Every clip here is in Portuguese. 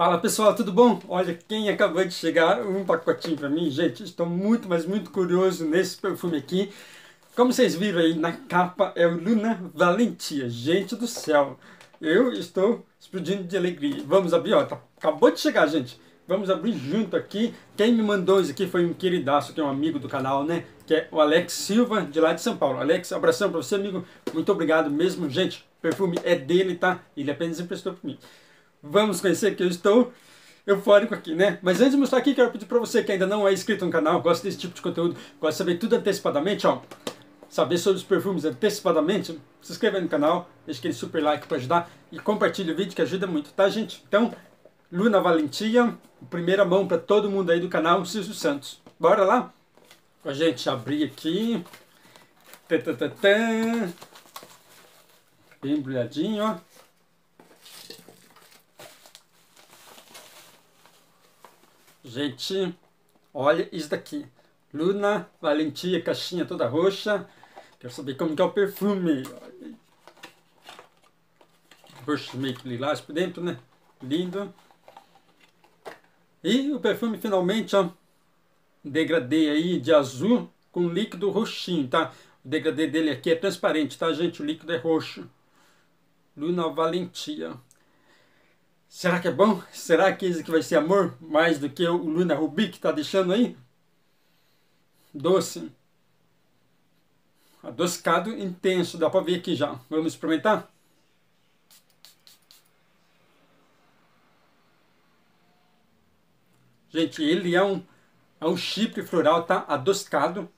Fala pessoal, tudo bom? Olha, quem acabou de chegar, um pacotinho para mim, gente, estou muito, mas muito curioso nesse perfume aqui. Como vocês viram aí na capa, é o Luna Valentia. Gente do céu, eu estou explodindo de alegria. Vamos abrir, ó, tá, acabou de chegar, gente. Vamos abrir junto aqui. Quem me mandou isso aqui foi um queridaço, que é um amigo do canal, né? Que é o Alex Silva, de lá de São Paulo. Alex, abração para você, amigo. Muito obrigado mesmo, gente. O perfume é dele, tá? Ele apenas emprestou para mim. Vamos conhecer que eu estou eufórico aqui, né? Mas antes de mostrar aqui, quero pedir para você que ainda não é inscrito no canal, gosta desse tipo de conteúdo, gosta de saber tudo antecipadamente, ó, saber sobre os perfumes antecipadamente, se inscreva no canal, deixa aquele super like para ajudar e compartilhe o vídeo que ajuda muito, tá gente? Então, Luna Valentia, primeira mão para todo mundo aí do canal Cício Santos. Bora lá? A gente abrir aqui. Tã, tã, tã. Bem embrulhadinho, ó. Gente, olha isso daqui. Luna Valentia, caixinha toda roxa. Quero saber como que é o perfume. Roxo meio que lilás por dentro, né? Lindo. E o perfume finalmente, ó. Degradê aí de azul com líquido roxinho, tá? O degradê dele aqui é transparente, tá, gente? O líquido é roxo. Luna Valentia. Será que é bom? Será que esse aqui vai ser amor mais do que o Luna Ruby que está deixando aí? Doce. Adocicado intenso, dá para ver aqui já. Vamos experimentar? Gente, ele é um, é um chipre floral, tá? Adocicado.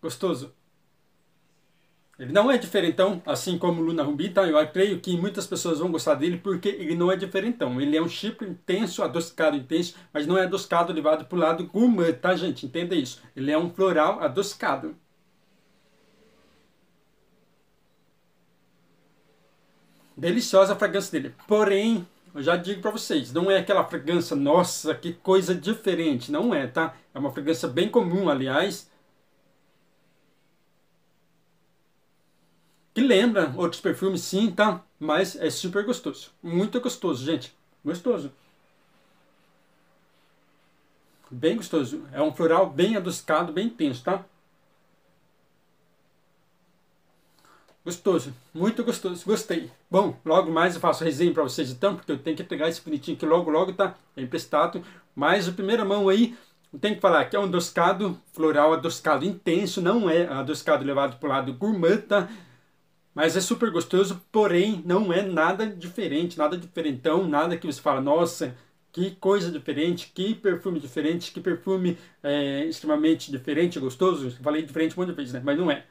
Gostoso. Ele não é diferentão, assim como Luna Ruby, tá? Eu creio que muitas pessoas vão gostar dele porque ele não é diferentão. Ele é um chip intenso, adocicado intenso, mas não é adocicado levado para o lado gourmet, tá, gente? Entenda isso. Ele é um floral adocicado. Deliciosa a fragrância dele. Porém, eu já digo para vocês, não é aquela fragrância, nossa, que coisa diferente. Não é, tá? É uma fragrância bem comum, aliás que lembra outros perfumes sim, tá? Mas é super gostoso. Muito gostoso, gente. Gostoso. Bem gostoso. É um floral bem adocicado, bem intenso, tá? Gostoso, muito gostoso, gostei. Bom, logo mais eu faço resenha para vocês então, porque eu tenho que pegar esse bonitinho que logo logo tá emprestado. Mas a primeira mão aí, eu tenho que falar que é um adocicado, floral adocicado intenso, não é adocicado levado para o lado gourmet, tá? Mas é super gostoso, porém não é nada diferente, nada diferentão, nada que você fala, nossa, que coisa diferente, que perfume diferente, que perfume é, extremamente diferente, gostoso. falei diferente um monte de vezes, né? Mas não é.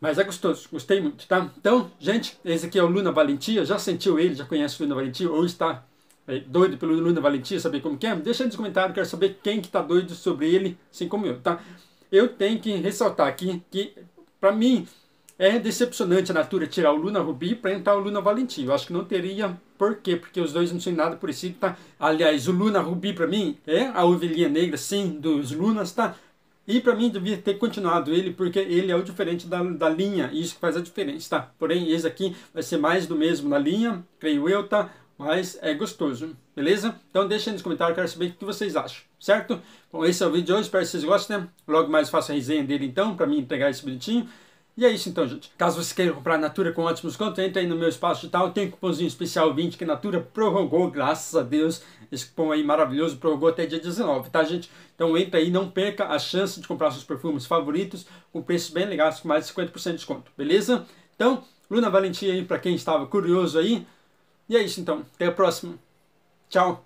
Mas é gostoso, gostei muito, tá? Então, gente, esse aqui é o Luna Valentia, já sentiu ele, já conhece o Luna Valentia, ou está é, doido pelo Luna Valentia, saber como que é? Deixa aí nos comentários, quero saber quem que tá doido sobre ele, assim como eu, tá? Eu tenho que ressaltar aqui que, para mim, é decepcionante a Natura tirar o Luna Ruby para entrar o Luna Valentim. Eu acho que não teria por quê, porque os dois não são nada parecidos, tá? Aliás, o Luna Ruby para mim é a ovelhinha negra, sim, dos Lunas, tá? E para mim devia ter continuado ele, porque ele é o diferente da, da linha, isso que faz a diferença, tá? Porém, esse aqui vai ser mais do mesmo na linha, creio eu, tá? Mas é gostoso, beleza? Então deixa aí nos comentários, quero saber o que vocês acham, certo? Bom, esse é o vídeo de hoje, espero que vocês gostem? Logo mais faço a resenha dele então, para mim entregar esse bonitinho. E é isso então, gente. Caso você queira comprar Natura com ótimos descontos, entre aí no meu espaço digital, tem um cupomzinho especial 20 que Natura prorrogou, graças a Deus. Esse cupom aí maravilhoso prorrogou até dia 19, tá, gente? Então entra aí, não perca a chance de comprar seus perfumes favoritos com preços bem legais, com mais de 50% de desconto, beleza? Então, Luna Valentia aí, para quem estava curioso aí, e é isso então. Até a próxima. Tchau.